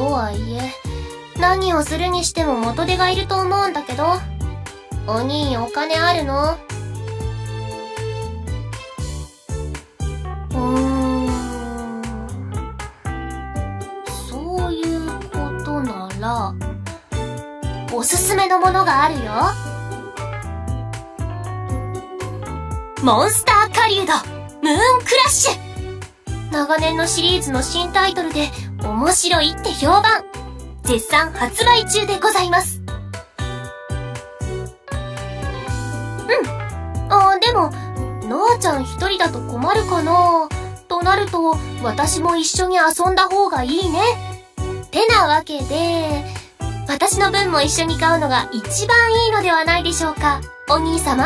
とはいえ、何をするにしても元手がいると思うんだけど。お兄お金あるの？うーん。そういうことなら、おすすめのものがあるよ。モンスター狩人、ムーンクラッシュ長年のシリーズの新タイトルで面白いって評判。絶賛発売中でございます。うん。あー、でも、なあちゃん一人だと困るかなとなると、私も一緒に遊んだ方がいいね。てなわけで、私の分も一緒に買うのが一番いいのではないでしょうか。お兄様？